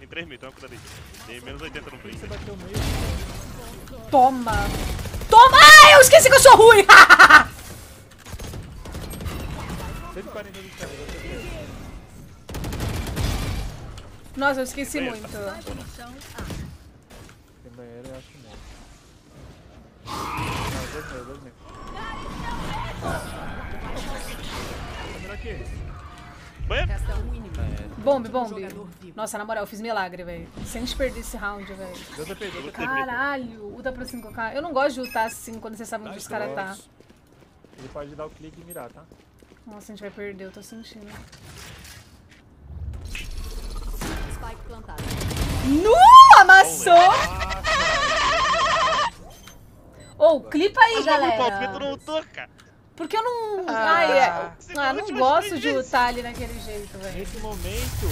Tem 3 mil, toma cuidado aí. Tem menos 80 no Você print. bateu meio. Toma. Toma! Ai, eu esqueci que eu sou ruim! 140 de cara. Nossa, eu esqueci Tem muito. Tem banheiro e acho que morre. Não, dois meio, dois. Câmera aqui. Banheiro. Resta Bombe, bombe. Nossa, na moral, eu fiz milagre, velho. Sem perder esse round, velho. Caralho, ulta pra 5k. Eu não gosto de ultar assim quando você sabe onde os caras tá. Ele pode dar o clique e mirar, tá? Nossa, a gente vai perder, eu tô sentindo. Spike plantado. Nu! Amassou! Ô, clipa aí, Mas o galera. não toca. Porque eu não. Ai, é... Ah, não gosto de ultar ali naquele jeito, velho. Nesse momento,